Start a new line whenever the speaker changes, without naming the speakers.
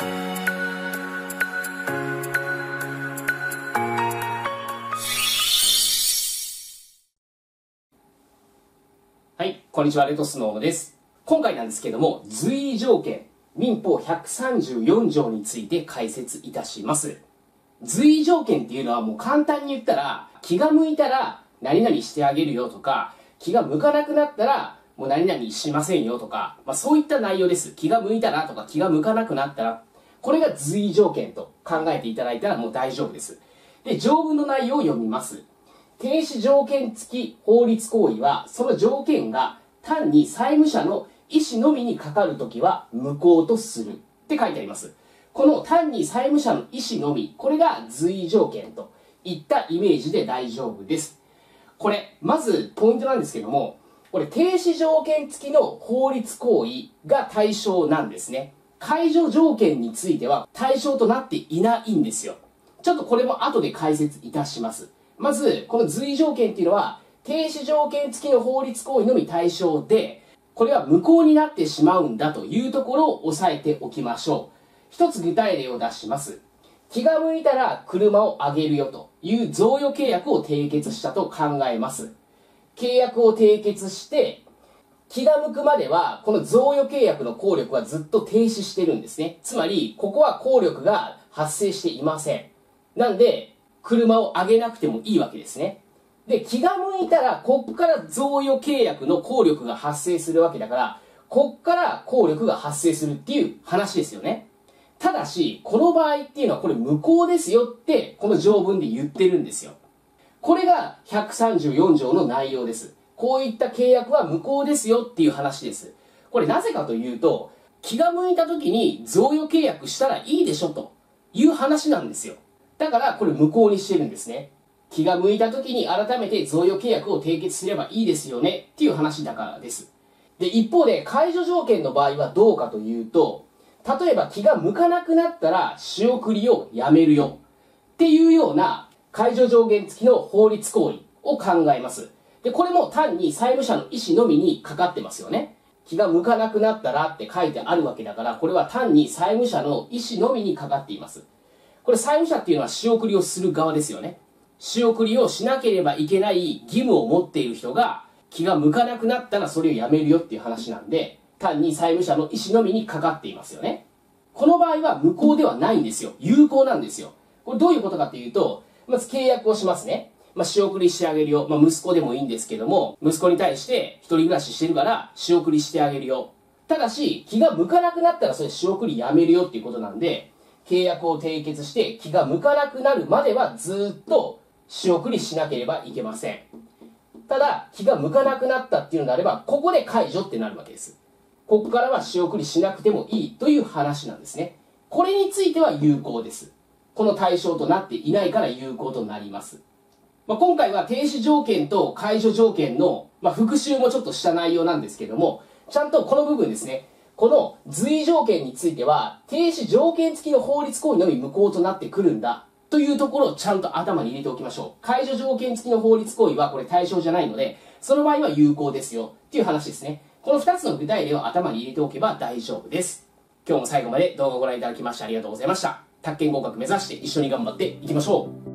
はい、こんにちは、レトスノーです。今回なんですけども、随意条件、民法134条について解説いたします。随意条件っていうのはもう簡単に言ったら、気が向いたら何々してあげるよとか、気が向かなくなったらもう何々しませんよとか、まあそういった内容です。気が向いたらとか気が向かなくなったら、これが随意条件と考えていただいたらもう大丈夫です。で、条文の内容を読みます。停止条件付き法律行為は、その条件が単に債務者の意思のみにかかるときは無効とするって書いてあります。この単に債務者の意思のみ、これが随意条件といったイメージで大丈夫です。これ、まずポイントなんですけども、これ停止条件付きの法律行為が対象なんですね。解除条件については対象となっていないんですよ。ちょっとこれも後で解説いたします。まず、この随条件っていうのは、停止条件付きの法律行為のみ対象で、これは無効になってしまうんだというところを押さえておきましょう。一つ具体例を出します。気が向いたら車をあげるよという贈与契約を締結したと考えます。契約を締結して、気が向くまでは、この贈与契約の効力はずっと停止してるんですね。つまり、ここは効力が発生していません。なんで、車をあげなくてもいいわけですね。で、気が向いたら、こっから贈与契約の効力が発生するわけだから、こっから効力が発生するっていう話ですよね。ただし、この場合っていうのはこれ無効ですよって、この条文で言ってるんですよ。これが134条の内容です。こういった契約は無効ですよっていう話です。これなぜかというと、気が向いた時に贈与契約したらいいでしょという話なんですよ。だからこれ無効にしてるんですね。気が向いた時に改めて贈与契約を締結すればいいですよねっていう話だからです。で、一方で解除条件の場合はどうかというと、例えば気が向かなくなったら仕送りをやめるよっていうような解除上限付きの法律行為を考えます。で、これも単に債務者の意思のみにかかってますよね。気が向かなくなったらって書いてあるわけだから、これは単に債務者の意思のみにかかっています。これ債務者っていうのは仕送りをする側ですよね。仕送りをしなければいけない義務を持っている人が気が向かなくなったらそれをやめるよっていう話なんで、単に債務者の意思のみにかかっていますよね。この場合は無効ではないんですよ。有効なんですよ。これどういうことかというと、まず契約をしますね。まあ、仕送りしてあげるよ。まあ、息子でもいいんですけども、息子に対して一人暮らししてるから仕送りしてあげるよ。ただし、気が向かなくなったらそれ仕送りやめるよっていうことなんで、契約を締結して気が向かなくなるまではずっと仕送りしなければいけません。ただ、気が向かなくなったっていうのであれば、ここで解除ってなるわけです。ここからは仕送りしなくてもいいという話なんですね。これについては有効です。この対象となっていないから有効となります。まあ、今回は停止条件と解除条件の、まあ、復習もちょっとした内容なんですけども、ちゃんとこの部分ですね、この随条件については、停止条件付きの法律行為のみ無効となってくるんだ。というところをちゃんと頭に入れておきましょう。解除条件付きの法律行為はこれ対象じゃないので、その場合は有効ですよ。っていう話ですね。この2つの具体例を頭に入れておけば大丈夫です。今日も最後まで動画をご覧いただきましてありがとうございました。宅建合格目指して一緒に頑張っていきましょう。